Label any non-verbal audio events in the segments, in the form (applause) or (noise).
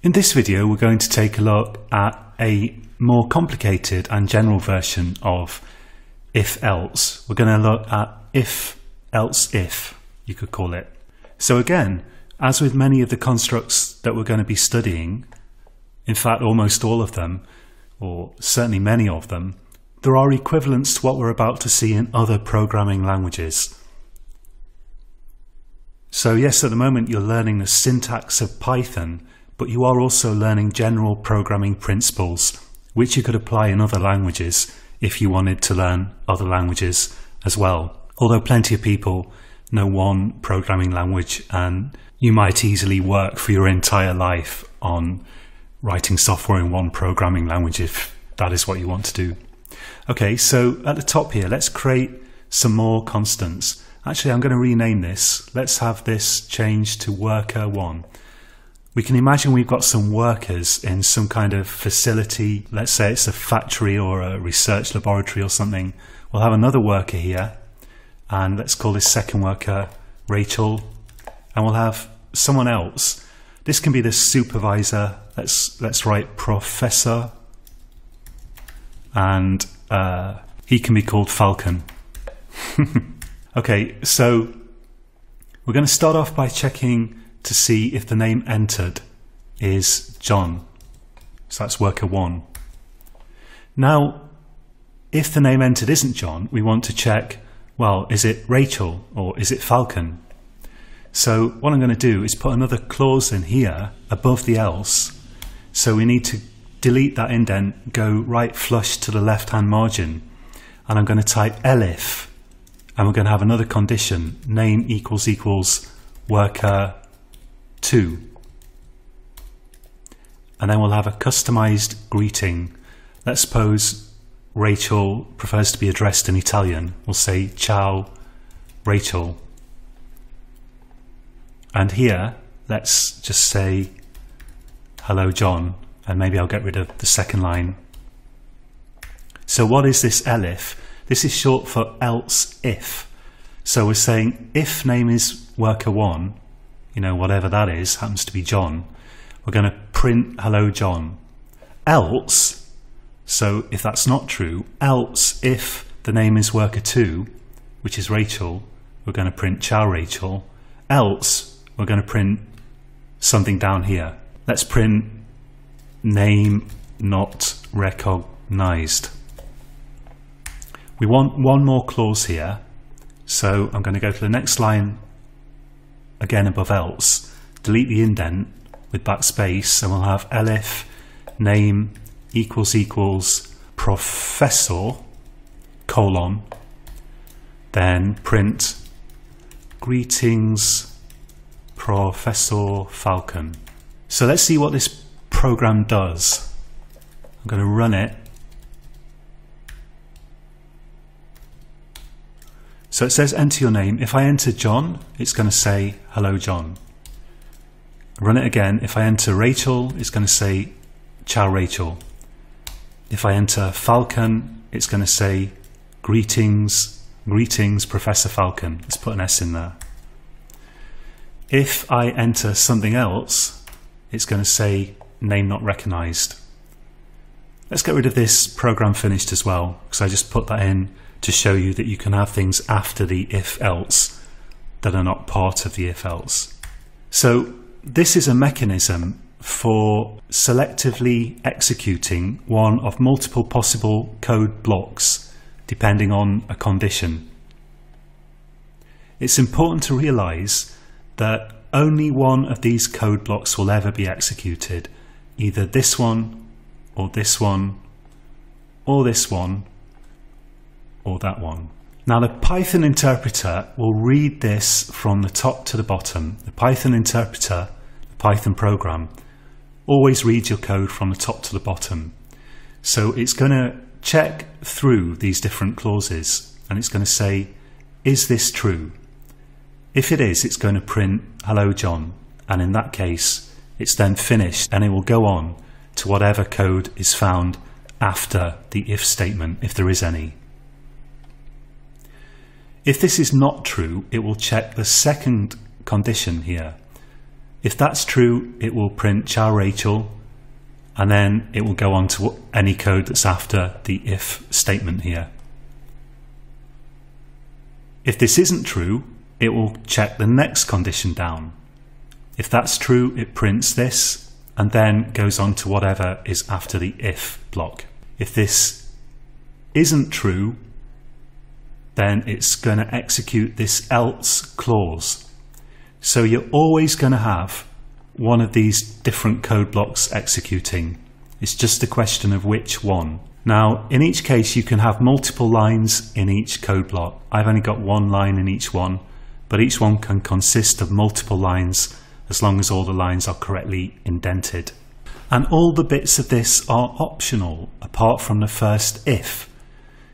In this video we're going to take a look at a more complicated and general version of if-else. We're going to look at if-else-if, you could call it. So again, as with many of the constructs that we're going to be studying, in fact almost all of them, or certainly many of them, there are equivalents to what we're about to see in other programming languages. So yes, at the moment you're learning the syntax of Python, but you are also learning general programming principles, which you could apply in other languages if you wanted to learn other languages as well. Although plenty of people know one programming language and you might easily work for your entire life on writing software in one programming language if that is what you want to do. Okay, so at the top here, let's create some more constants. Actually, I'm going to rename this. Let's have this changed to worker one. We can imagine we've got some workers in some kind of facility. Let's say it's a factory or a research laboratory or something. We'll have another worker here and let's call this second worker Rachel and we'll have someone else. This can be the supervisor. Let's, let's write professor and uh, he can be called Falcon. (laughs) okay, so we're going to start off by checking to see if the name entered is John. So that's worker one. Now, if the name entered isn't John, we want to check, well, is it Rachel or is it Falcon? So what I'm going to do is put another clause in here above the else. So we need to delete that indent, go right flush to the left hand margin, and I'm going to type elif, and we're going to have another condition, name equals equals worker 2. And then we'll have a customized greeting. Let's suppose Rachel prefers to be addressed in Italian. We'll say ciao Rachel. And here, let's just say hello John and maybe I'll get rid of the second line. So what is this elif? This is short for else if. So we're saying if name is worker one, you know, whatever that is, happens to be John, we're going to print hello John. Else, so if that's not true, else if the name is worker two, which is Rachel, we're going to print ciao Rachel. Else, we're going to print something down here. Let's print name not recognized. We want one more clause here. So I'm going to go to the next line again above else, delete the indent with backspace and we'll have elif name equals equals professor colon then print greetings professor falcon so let's see what this program does. I'm going to run it. So it says enter your name. If I enter John, it's going to say hello John. Run it again. If I enter Rachel, it's going to say ciao Rachel. If I enter Falcon, it's going to say greetings, greetings Professor Falcon. Let's put an S in there. If I enter something else, it's going to say name not recognized. Let's get rid of this program finished as well, because I just put that in to show you that you can have things after the if else that are not part of the if else. So this is a mechanism for selectively executing one of multiple possible code blocks depending on a condition. It's important to realize that only one of these code blocks will ever be executed either this one or this one or this one or that one. Now the Python interpreter will read this from the top to the bottom. The Python interpreter, the Python program, always reads your code from the top to the bottom. So it's going to check through these different clauses and it's going to say, is this true? If it is, it's going to print hello John and in that case it's then finished and it will go on to whatever code is found after the if statement, if there is any. If this is not true, it will check the second condition here. If that's true, it will print ciao Rachel and then it will go on to any code that's after the if statement here. If this isn't true, it will check the next condition down. If that's true, it prints this and then goes on to whatever is after the if block. If this isn't true, then it's going to execute this else clause. So you're always going to have one of these different code blocks executing. It's just a question of which one. Now, in each case, you can have multiple lines in each code block. I've only got one line in each one, but each one can consist of multiple lines as long as all the lines are correctly indented. And all the bits of this are optional, apart from the first if.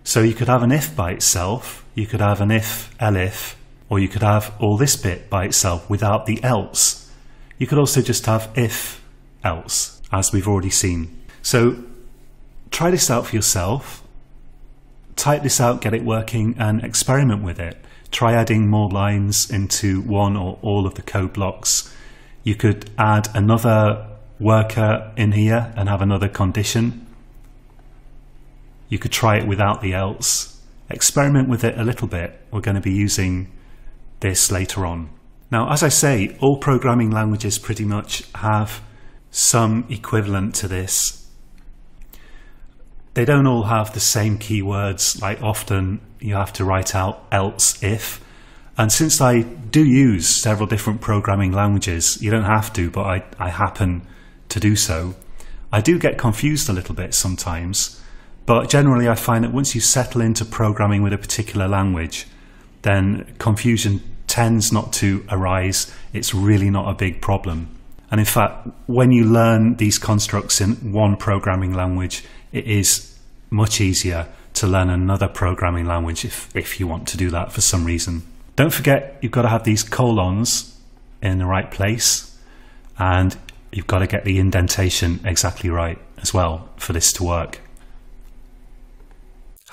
So you could have an if by itself, you could have an if, elif, or you could have all this bit by itself without the else. You could also just have if else, as we've already seen. So try this out for yourself. Type this out, get it working, and experiment with it. Try adding more lines into one or all of the code blocks. You could add another worker in here and have another condition. You could try it without the else. Experiment with it a little bit. We're going to be using this later on. Now, as I say, all programming languages pretty much have some equivalent to this. They don't all have the same keywords, like often you have to write out else if. And since I do use several different programming languages, you don't have to, but I, I happen to do so, I do get confused a little bit sometimes. But generally, I find that once you settle into programming with a particular language, then confusion tends not to arise, it's really not a big problem. And in fact, when you learn these constructs in one programming language, it is much easier to learn another programming language if, if you want to do that for some reason. Don't forget, you've got to have these colons in the right place and you've got to get the indentation exactly right as well for this to work.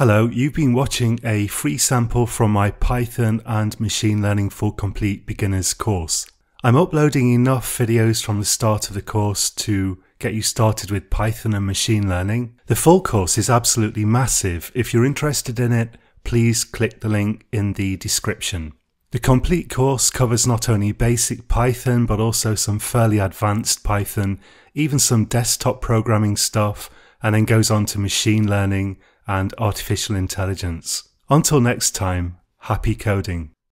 Hello, you've been watching a free sample from my Python and Machine Learning for Complete Beginners course. I'm uploading enough videos from the start of the course to get you started with Python and machine learning. The full course is absolutely massive. If you're interested in it, please click the link in the description. The complete course covers not only basic Python, but also some fairly advanced Python, even some desktop programming stuff, and then goes on to machine learning and artificial intelligence. Until next time, happy coding.